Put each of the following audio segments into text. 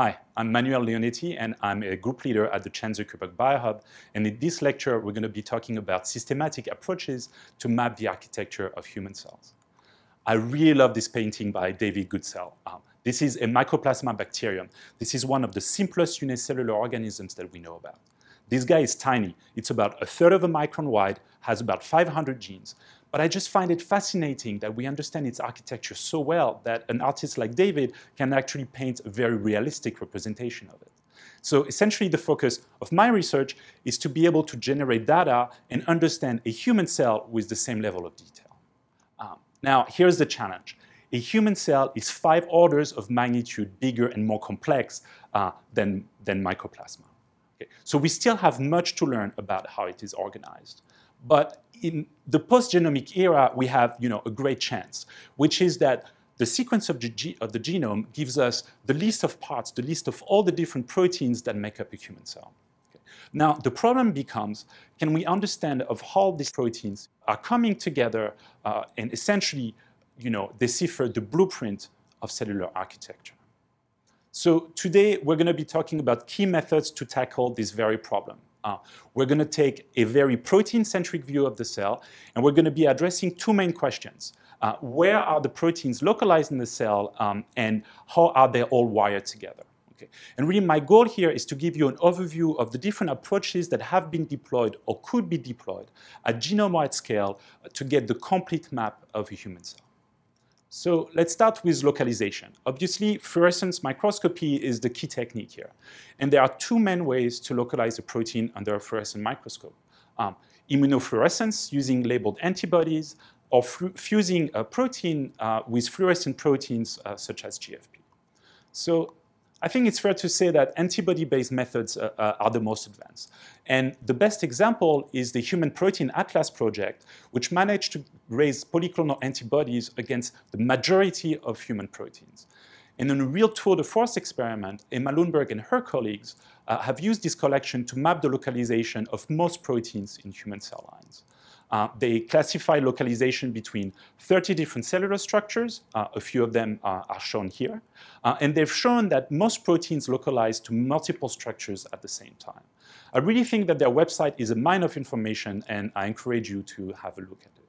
Hi, I'm Manuel Leonetti, and I'm a group leader at the Chan Zuckerberg Biohub. And in this lecture, we're going to be talking about systematic approaches to map the architecture of human cells. I really love this painting by David Goodsell. Um, this is a Mycoplasma bacterium. This is one of the simplest unicellular organisms that we know about. This guy is tiny. It's about a third of a micron wide, has about 500 genes. But I just find it fascinating that we understand its architecture so well that an artist like David can actually paint a very realistic representation of it. So essentially the focus of my research is to be able to generate data and understand a human cell with the same level of detail. Um, now, here's the challenge. A human cell is five orders of magnitude bigger and more complex uh, than, than mycoplasma. Okay. So we still have much to learn about how it is organized. But in the post-genomic era, we have you know, a great chance, which is that the sequence of the, of the, genome gives us the list of parts, the list of all the different proteins that make up a human cell. Okay. Now, the problem becomes, can we understand of how these proteins are coming together uh, and essentially you know, decipher the blueprint of cellular architecture? So today, we're going to be talking about key methods to tackle this very problem. Uh, we're going to take a very protein-centric view of the cell, and we're going to be addressing two main questions. Uh, where are the proteins localized in the cell, um, and how are they all wired together? Okay. And really, my goal here is to give you an overview of the different approaches that have been deployed or could be deployed at genome-wide scale to get the complete map of a human cell. So let's start with localization. Obviously, fluorescence microscopy is the key technique here. And there are two main ways to localize a protein under a fluorescent microscope. Um, immunofluorescence using labeled antibodies or fusing a protein uh, with fluorescent proteins uh, such as GFP. So I think it's fair to say that antibody-based methods uh, uh, are the most advanced. And the best example is the Human Protein Atlas project, which managed to raise polyclonal antibodies against the majority of human proteins. And in a real tour de force experiment, Emma Lundberg and her colleagues uh, have used this collection to map the localization of most proteins in human cell lines. Uh, they classify localization between 30 different cellular structures. Uh, a few of them uh, are shown here. Uh, and they've shown that most proteins localize to multiple structures at the same time. I really think that their website is a mine of information, and I encourage you to have a look at it.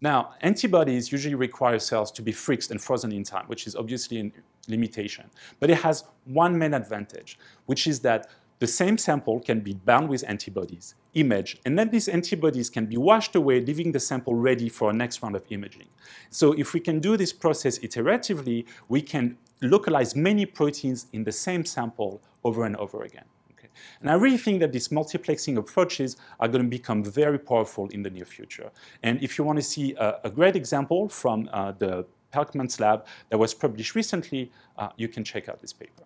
Now, antibodies usually require cells to be fixed and frozen in time, which is obviously a limitation. But it has one main advantage, which is that the same sample can be bound with antibodies, imaged, and then these antibodies can be washed away, leaving the sample ready for a next round of imaging. So if we can do this process iteratively, we can localize many proteins in the same sample over and over again. And I really think that these multiplexing approaches are going to become very powerful in the near future. And if you want to see a, a great example from uh, the Pelkmans' lab that was published recently, uh, you can check out this paper.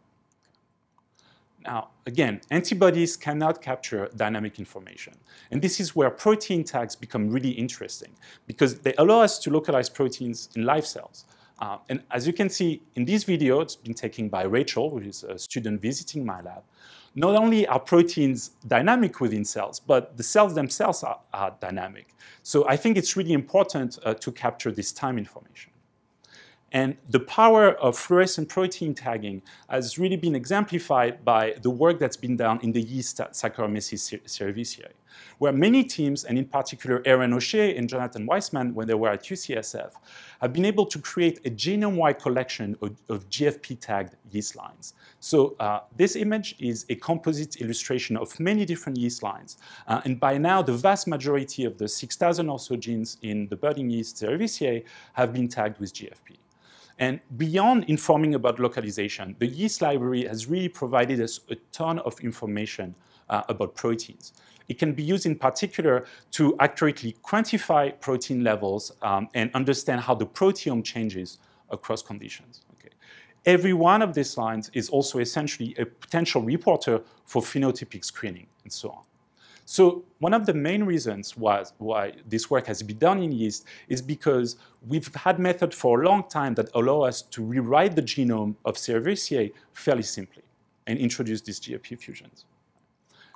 Now, again, antibodies cannot capture dynamic information. And this is where protein tags become really interesting because they allow us to localize proteins in live cells. Uh, and as you can see in this video, it's been taken by Rachel, who is a student visiting my lab. Not only are proteins dynamic within cells, but the cells themselves are, are dynamic. So I think it's really important uh, to capture this time information. And the power of fluorescent protein tagging has really been exemplified by the work that's been done in the yeast Saccharomyces cerevisiae, where many teams, and in particular Erin O'Shea and Jonathan Weissman, when they were at UCSF, have been able to create a genome-wide collection of, of GFP-tagged yeast lines. So uh, this image is a composite illustration of many different yeast lines. Uh, and by now, the vast majority of the 6,000 or so genes in the budding yeast cerevisiae have been tagged with GFP. And beyond informing about localization, the yeast library has really provided us a ton of information uh, about proteins. It can be used in particular to accurately quantify protein levels um, and understand how the proteome changes across conditions. Okay. Every one of these lines is also essentially a potential reporter for phenotypic screening and so on. So one of the main reasons why, this work has been done in yeast is because we've had methods for a long time that allow us to rewrite the genome of Cerevisiae fairly simply and introduce these GFP fusions.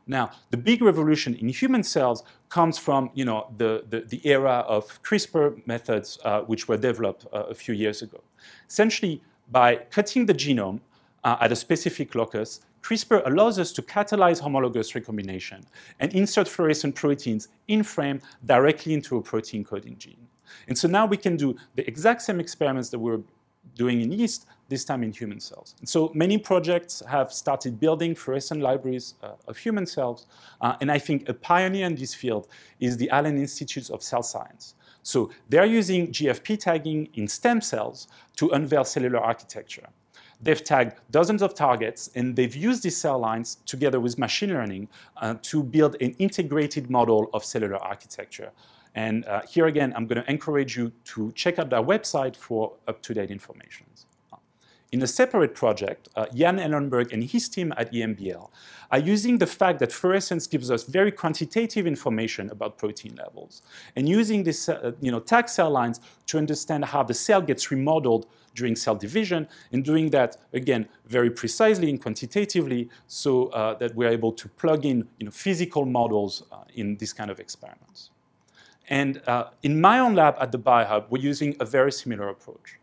Now, the big revolution in human cells comes from you know, the, the, the era of CRISPR methods, uh, which were developed uh, a few years ago. Essentially, by cutting the genome, uh, at a specific locus, CRISPR allows us to catalyze homologous recombination and insert fluorescent proteins in frame directly into a protein coding gene. And so now we can do the exact same experiments that we were doing in yeast, this time in human cells. And so many projects have started building fluorescent libraries uh, of human cells. Uh, and I think a pioneer in this field is the Allen Institute of Cell Science. So they're using GFP tagging in stem cells to unveil cellular architecture. They've tagged dozens of targets, and they've used these cell lines together with machine learning uh, to build an integrated model of cellular architecture. And uh, here again, I'm going to encourage you to check out their website for up-to-date information. In a separate project, uh, Jan Ellenberg and his team at EMBL are using the fact that fluorescence gives us very quantitative information about protein levels and using this, uh, you know, tag cell lines to understand how the cell gets remodeled during cell division and doing that, again, very precisely and quantitatively so uh, that we're able to plug in you know, physical models uh, in this kind of experiments. And uh, in my own lab at the Biohub, we're using a very similar approach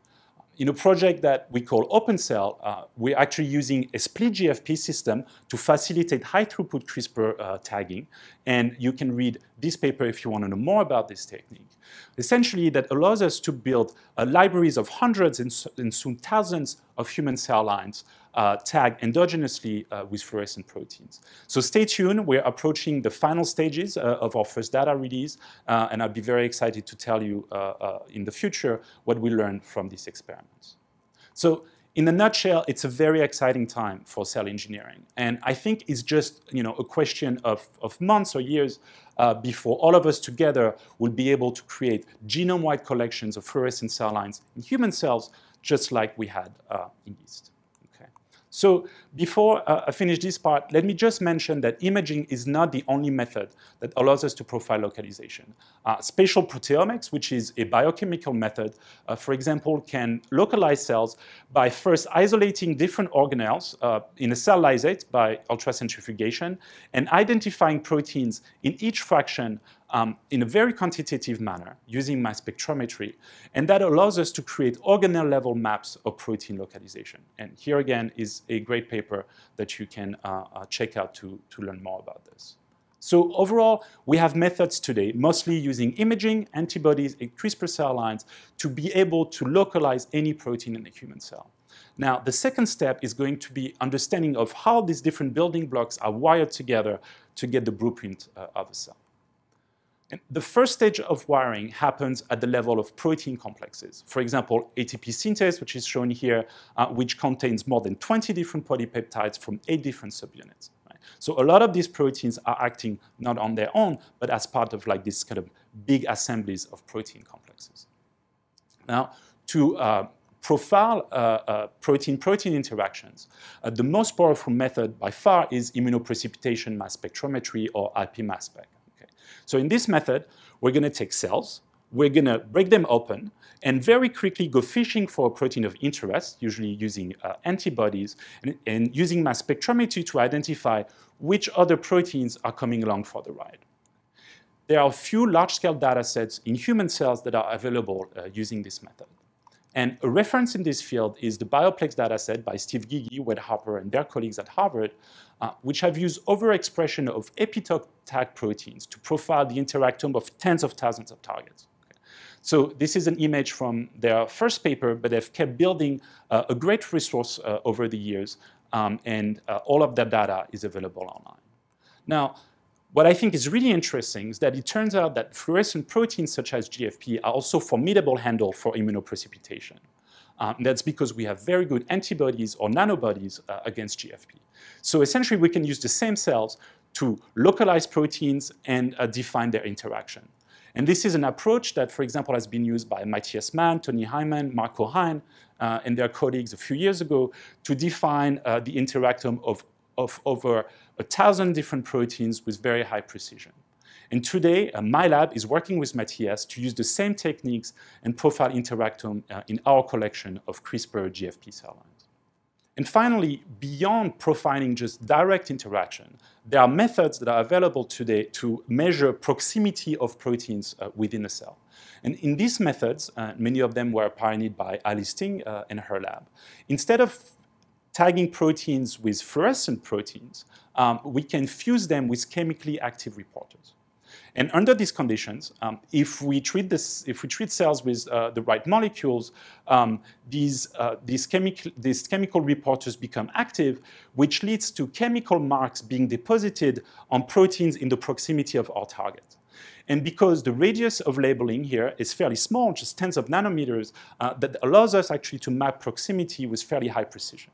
in a project that we call OpenCell, uh, we're actually using a split GFP system to facilitate high throughput CRISPR uh, tagging. And you can read this paper if you want to know more about this technique. Essentially, that allows us to build uh, libraries of hundreds and, and, soon thousands of human cell lines uh, tagged endogenously uh, with fluorescent proteins. So stay tuned. We're approaching the final stages uh, of our first data release, uh, and I'll be very excited to tell you uh, in the future what we learned from these experiments. So in a nutshell, it's a very exciting time for cell engineering. And I think it's just you know, a question of, of months or years uh, before all of us together will be able to create genome-wide collections of fluorescent cell lines in human cells, just like we had uh, in yeast. So before uh, I finish this part, let me just mention that imaging is not the only method that allows us to profile localization. Uh, spatial proteomics, which is a biochemical method, uh, for example, can localize cells by first isolating different organelles uh, in a cell lysate by ultracentrifugation and identifying proteins in each fraction um, in a very quantitative manner using mass spectrometry. And that allows us to create organelle level maps of protein localization. And here again is a great paper that you can uh, uh, check out to, to learn more about this. So overall, we have methods today, mostly using imaging, antibodies, and CRISPR cell lines to be able to localize any protein in the human cell. Now, the second step is going to be understanding of how these different building blocks are wired together to get the blueprint uh, of a cell. The first stage of wiring happens at the level of protein complexes. For example, ATP synthase, which is shown here, uh, which contains more than 20 different polypeptides from eight different subunits. Right? So a lot of these proteins are acting not on their own, but as part of like this kind of big assemblies of protein complexes. Now, to uh, profile protein-protein uh, uh, interactions, uh, the most powerful method by far is immunoprecipitation mass spectrometry or IP mass spec. So in this method, we're going to take cells, we're going to break them open, and very quickly go fishing for a protein of interest, usually using uh, antibodies, and, and using mass spectrometry to identify which other proteins are coming along for the ride. There are a few large-scale data sets in human cells that are available uh, using this method. And a reference in this field is the BioPlex dataset by Steve Gygi, Wade Harper, and their colleagues at Harvard, uh, which have used overexpression of epitope tag proteins to profile the interactome of tens of thousands of targets. So this is an image from their first paper, but they've kept building uh, a great resource uh, over the years, um, and uh, all of that data is available online. Now, what I think is really interesting is that it turns out that fluorescent proteins such as GFP are also formidable handle for immunoprecipitation. Um, that's because we have very good antibodies or nanobodies uh, against GFP. So essentially, we can use the same cells to localize proteins and uh, define their interaction. And this is an approach that, for example, has been used by Matthias Mann, Tony Hyman, Marco Hein, uh, and their colleagues a few years ago to define uh, the interactome of, of over a thousand different proteins with very high precision. And today, uh, my lab is working with Matthias to use the same techniques and profile interactome uh, in our collection of CRISPR GFP cell lines. And finally, beyond profiling just direct interaction, there are methods that are available today to measure proximity of proteins uh, within a cell. And in these methods, uh, many of them were pioneered by Alice Ting uh, in her lab. Instead of tagging proteins with fluorescent proteins, um, we can fuse them with chemically active reporters. And under these conditions, um, if, we treat this, if we treat cells with uh, the right molecules, um, these, uh, these, chemical, these chemical reporters become active, which leads to chemical marks being deposited on proteins in the proximity of our target. And because the radius of labeling here is fairly small, just tens of nanometers, uh, that allows us actually to map proximity with fairly high precision.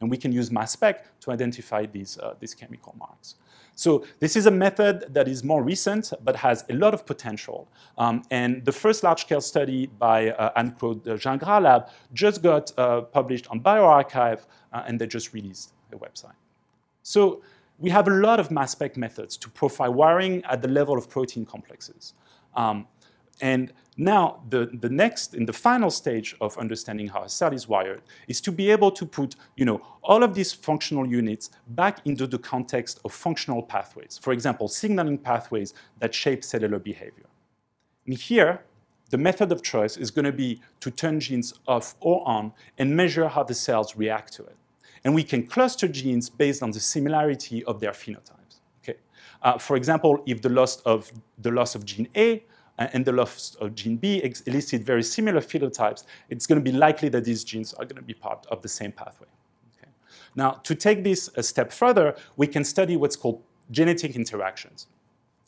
And we can use mass spec to identify these, uh, these chemical marks. So this is a method that is more recent, but has a lot of potential. Um, and the first large-scale study by uh, Anne-Claude Gingras lab just got uh, published on bioRxiv, uh, and they just released a website. So we have a lot of mass spec methods to profile wiring at the level of protein complexes. Um, and now the, the next, in the final stage of understanding how a cell is wired, is to be able to put you know, all of these functional units back into the context of functional pathways. For example, signaling pathways that shape cellular behavior. And here, the method of choice is going to be to turn genes off or on and measure how the cells react to it. And we can cluster genes based on the similarity of their phenotypes. Okay? Uh, for example, if the loss of, the loss of gene A and the loss of gene B elicit very similar phenotypes, it's going to be likely that these genes are going to be part of the same pathway. Okay? Now, to take this a step further, we can study what's called genetic interactions.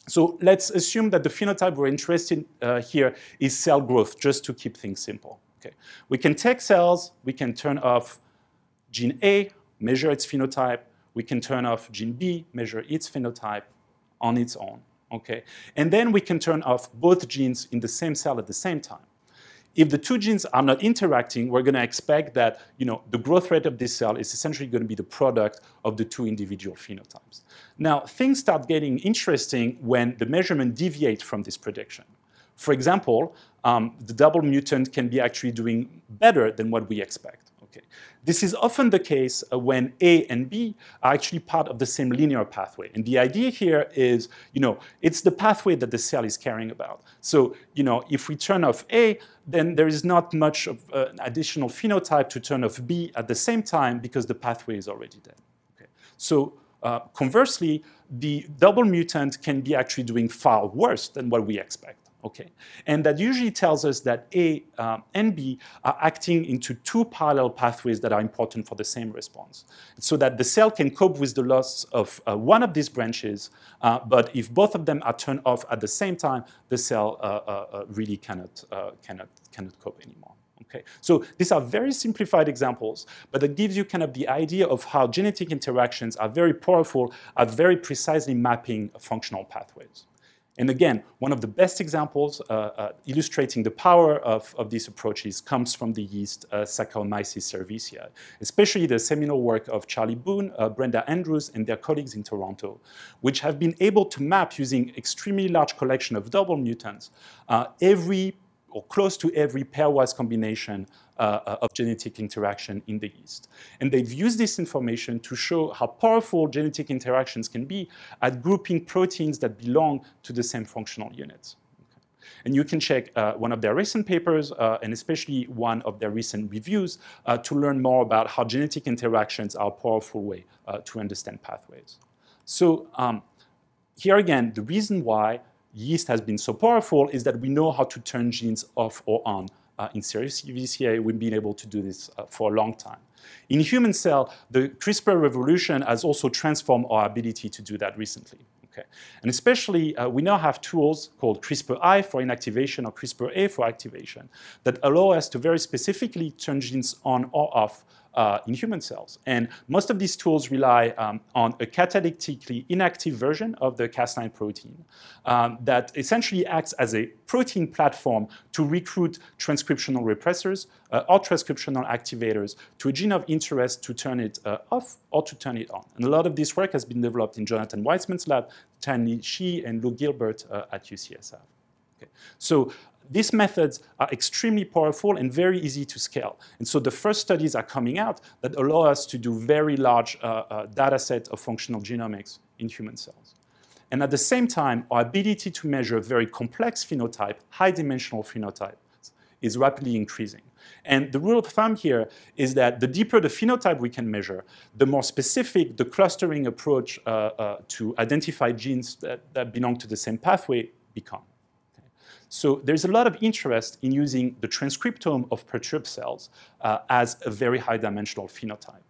So let's assume that the phenotype we're interested uh, here is cell growth, just to keep things simple. Okay. We can take cells, we can turn off gene A, measure its phenotype. We can turn off gene B, measure its phenotype on its own. Okay? And then we can turn off both genes in the same cell at the same time. If the two genes are not interacting, we're going to expect that you know, the growth rate of this cell is essentially going to be the product of the two individual phenotypes. Now, things start getting interesting when the measurement deviate from this prediction. For example, um, the double mutant can be actually doing better than what we expect. Okay. This is often the case uh, when A and B are actually part of the same linear pathway. And the idea here is, you know, it's the pathway that the cell is caring about. So, you know, if we turn off A, then there is not much of uh, an additional phenotype to turn off B at the same time because the pathway is already dead. Okay. So uh, conversely, the double mutant can be actually doing far worse than what we expect. Okay, and that usually tells us that A um, and B are acting into two parallel pathways that are important for the same response, so that the cell can cope with the loss of uh, one of these branches, uh, but if both of them are turned off at the same time, the cell uh, uh, uh really cannot, uh, cannot, cannot cope anymore. Okay, so these are very simplified examples, but it gives you kind of the idea of how genetic interactions are very powerful at very precisely mapping functional pathways. And again, one of the best examples uh, uh, illustrating the power of, of these approaches comes from the yeast uh, Saccharomyces cerevisiae, especially the seminal work of Charlie Boone, uh, Brenda Andrews, and their colleagues in Toronto, which have been able to map using extremely large collection of double mutants uh, every or close to every pairwise combination uh, uh, of genetic interaction in the yeast. And they've used this information to show how powerful genetic interactions can be at grouping proteins that belong to the same functional units. And you can check uh, one of their recent papers, uh, and especially one of their recent reviews, uh, to learn more about how genetic interactions are a powerful way uh, to understand pathways. So um, here again, the reason why yeast has been so powerful is that we know how to turn genes off or on uh, in cerevisiae, we've been able to do this uh, for a long time. In human cell, the CRISPR revolution has also transformed our ability to do that recently. Okay. And especially, uh, we now have tools called CRISPR-I for inactivation or CRISPR-A for activation that allow us to very specifically turn genes on or off uh, in human cells. And most of these tools rely um, on a catalytically inactive version of the Cas9 protein um, that essentially acts as a protein platform to recruit transcriptional repressors uh, or transcriptional activators to a gene of interest to turn it uh, off or to turn it on. And a lot of this work has been developed in Jonathan Weissman's lab, Stanley Qi, and Luke Gilbert uh, at UCSF. Okay. So these methods are extremely powerful and very easy to scale. And so the first studies are coming out that allow us to do very large uh, uh, data set of functional genomics in human cells. And at the same time, our ability to measure very complex phenotype, high dimensional phenotype, is rapidly increasing. And the rule of thumb here is that the deeper the phenotype we can measure, the more specific the clustering approach uh, uh, to identify genes that, that belong to the same pathway become. So there's a lot of interest in using the transcriptome of perturbed cells uh, as a very high dimensional phenotype.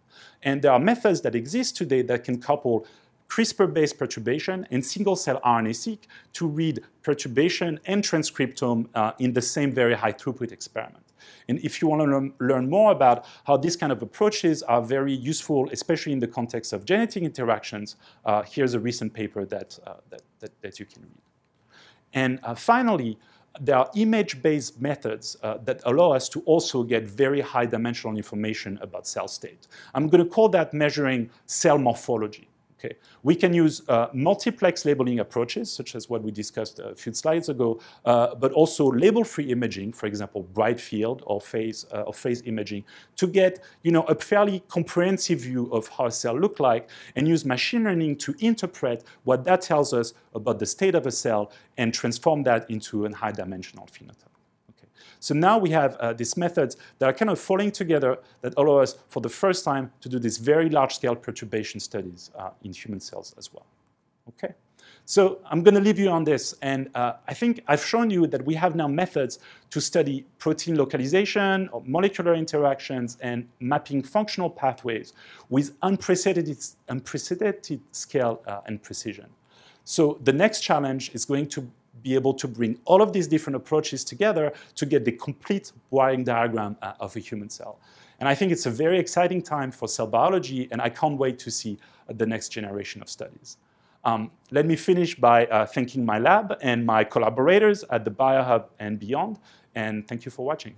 And there are methods that exist today that can couple CRISPR-based perturbation and single-cell RNA-seq to read perturbation and transcriptome uh, in the same very high throughput experiment. And if you want to learn, learn, more about how these kind of approaches are very useful, especially in the context of genetic interactions, uh, here's a recent paper that, uh, that, that, that, you can read. And uh, finally, there are image-based methods uh, that allow us to also get very high dimensional information about cell state. I'm going to call that measuring cell morphology. Okay. We can use uh, multiplex labeling approaches, such as what we discussed a few slides ago, uh, but also label-free imaging, for example, bright field or phase, uh, or phase imaging, to get you know, a fairly comprehensive view of how a cell looks like, and use machine learning to interpret what that tells us about the state of a cell and transform that into a high-dimensional phenotype. So now we have uh, these methods that are kind of falling together that allow us for the first time to do these very large-scale perturbation studies uh, in human cells as well. Okay? So I'm going to leave you on this. And uh, I think I've shown you that we have now methods to study protein localization, or molecular interactions, and mapping functional pathways with unprecedented, unprecedented scale uh, and precision. So the next challenge is going to be able to bring all of these different approaches together to get the complete wiring diagram uh, of a human cell. And I think it's a very exciting time for cell biology, and I can't wait to see uh, the next generation of studies. Um, let me finish by uh, thanking my lab and my collaborators at the Biohub and beyond, and thank you for watching.